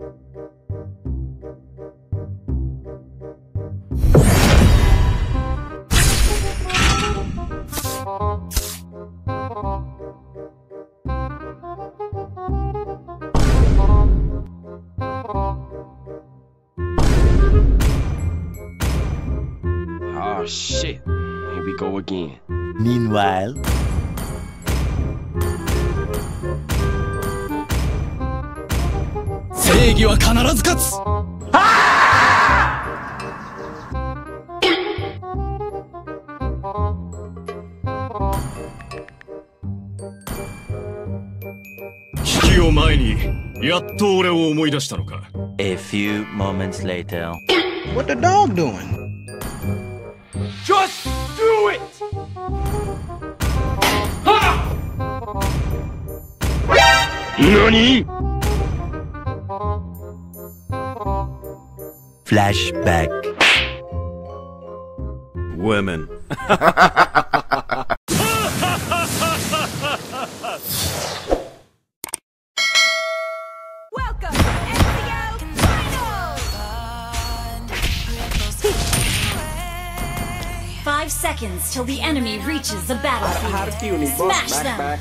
Oh shit. Here we go again. Meanwhile, 正義は必ず勝つ危機を前にやっと俺を思い出したのか a few moments later. What the dog doing? Just do it! NANI? Flashback. Women Welcome to NCO Five seconds till the enemy reaches the battlefield. Smash them!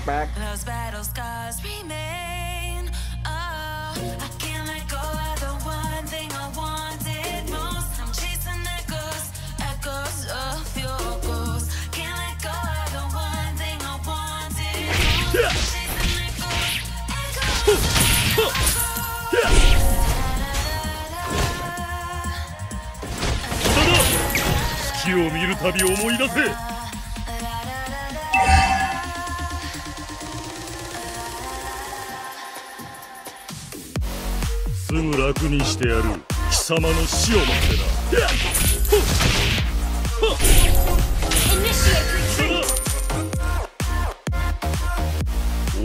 月を見るたび思い出せ。すぐ楽にしてやる。貴様の死をもってな。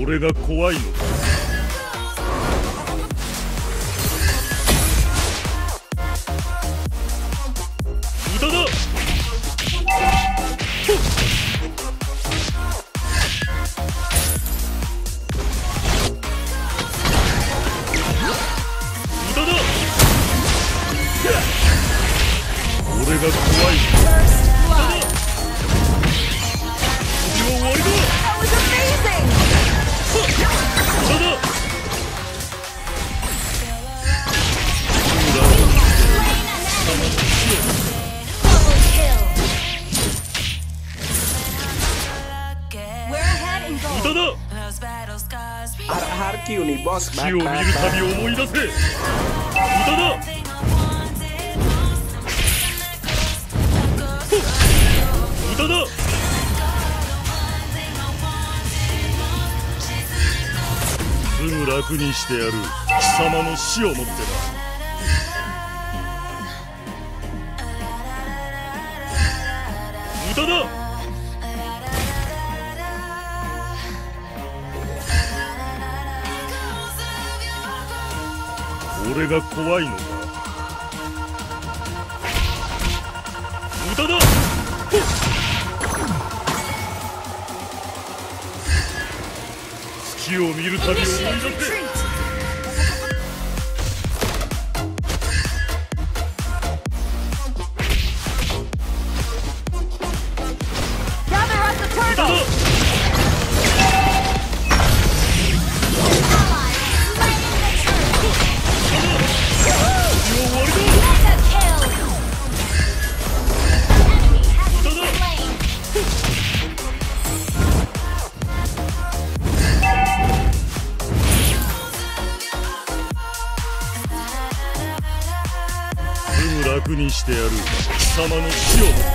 俺が怖いのか。を見るたび思い出せ。歌だ歌だすぐ楽にしてやる。貴様の死をもってだ。歌だ俺が怖いのか。無駄だ。月を見るたび思い出せしてやる。貴様の死をもってな」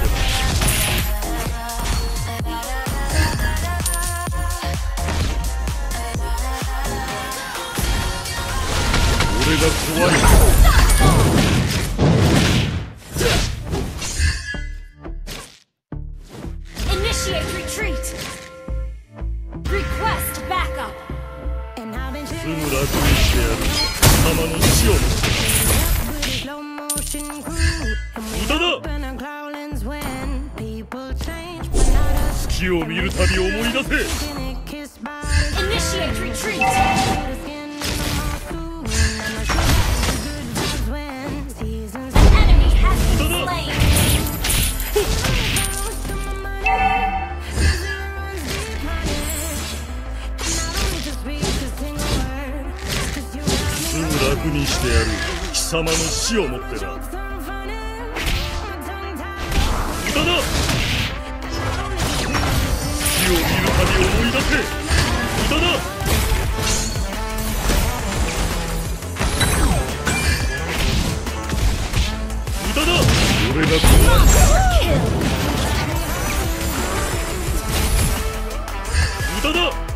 俺が怖い!すぐ楽にしてやる貴様の死をもって死を見るたび思い出せ。楽にしてやる。貴様の死をもってな。思い出せ無駄だ無駄だ俺がこの無駄だ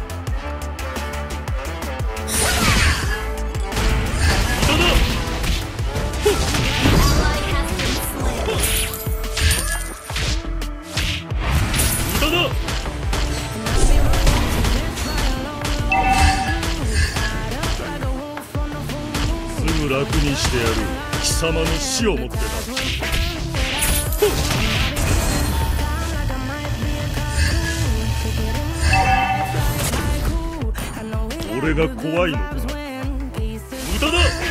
楽にしてやる貴様の死をもってな俺が怖いのか無駄だ。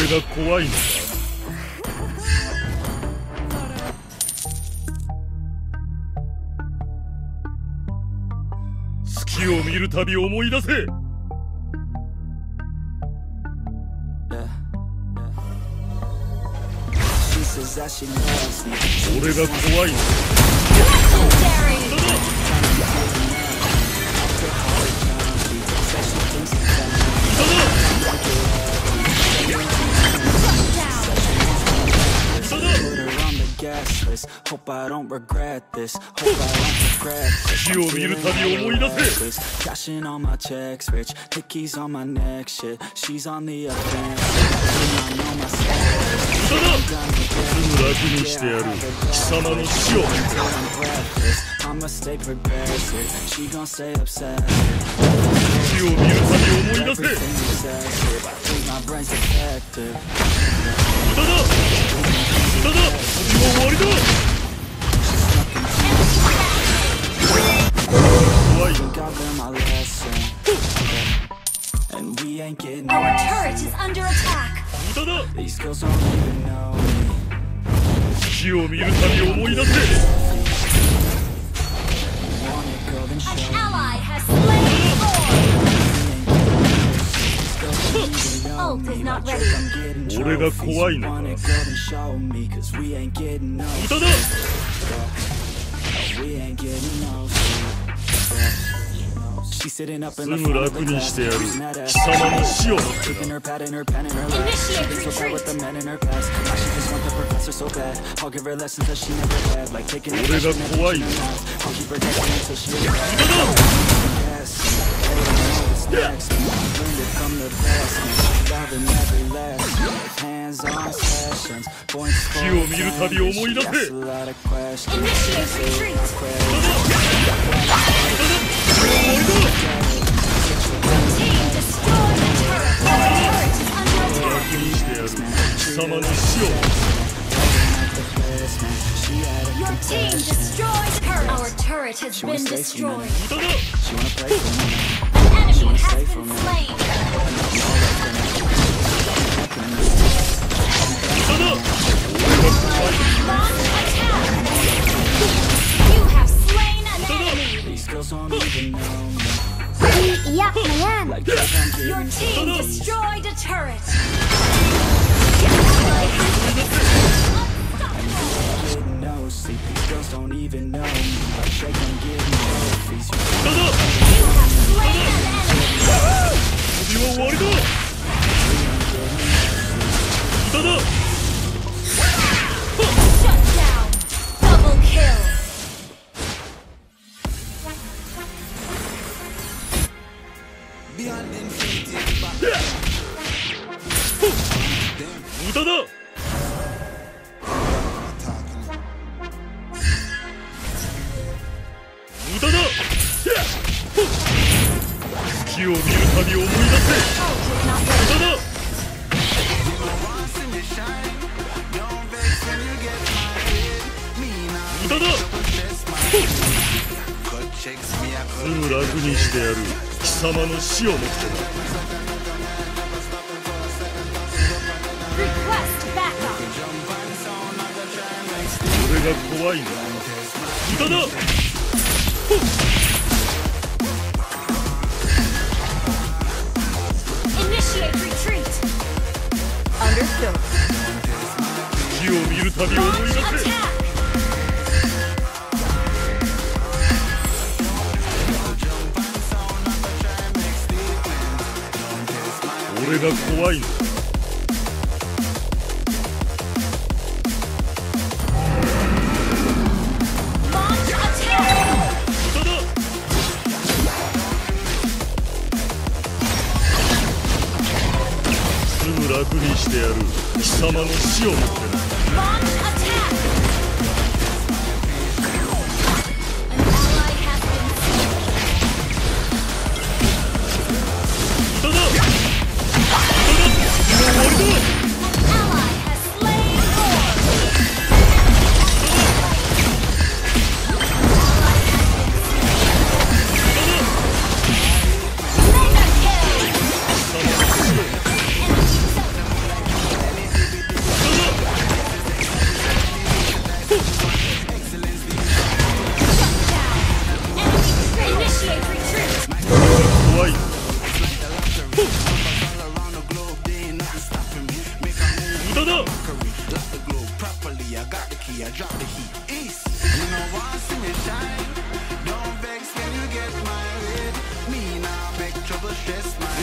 俺が怖いの。か月を見るたび思い出せ.俺が怖いの。か I don't regret this. Hope I don't regret this. 死を見るたび思い出せ this. Cashing on my checks, rich. Hickeys on my neck, shit. She's on the offense. I know my status. 無駄だすぐ楽にしてやる貴様の死を I'm breathless. I'ma stay progressive. She gon' stay obsessed. 死を見るたび思い出せ Everything excessive. I think my brain's defective. 無駄だ無駄だ旅は終わりだ 怖い Think I've learned my lesson. And we ain't getting Our lost. turret is under attack. 無駄だ These girls don't even know me. 死を見るたび思い出せ Want it, girl, then An show me. ally has slain Ult is not ready. I'm getting 俺 sitting up and Taking her pad and her pen her lap. She's so bad with the men in her past. Now she just want the professor so bad. I'll give her lessons that she never had. Like taking question and I'll keep her dancing until she arrives. Next. Learned it from the best. Loving every lesson. Hands on sessions. Points for 死を見るたび思い出せ She asks a lot of questions. Initiate retreat. Team destroyed the turret. Our turret is under attack. にしてやる貴様の死を She had a Your team destroyed turret. Our turret has She wanna been stay for a minute. destroyed. has. You have slain an enemy. Yup, man. Your team destroyed a turret. See, don't even know me. Like, shake and give me You have slain 旅は終わりだ無駄だ Beyond infinity's back. すぐ楽にしてやる貴様の死をもってな.俺が怖いんだ無駄だ.月を見るたび思い出せ俺が怖い。んだ。楽にしてやる。貴様の死をもってなもう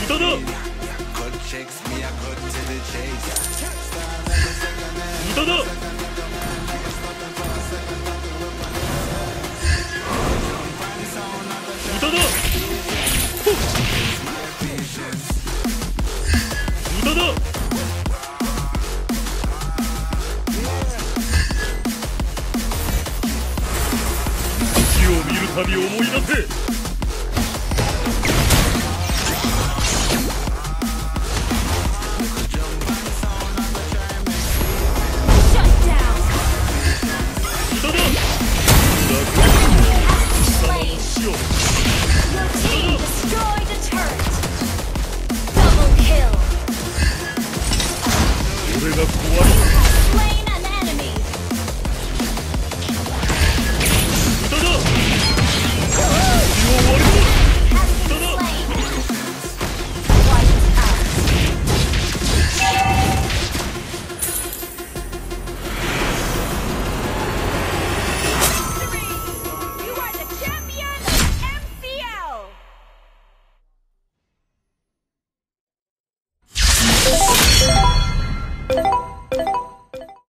chase. 無駄だ。無駄だ。無駄だを見るたび思い出せ。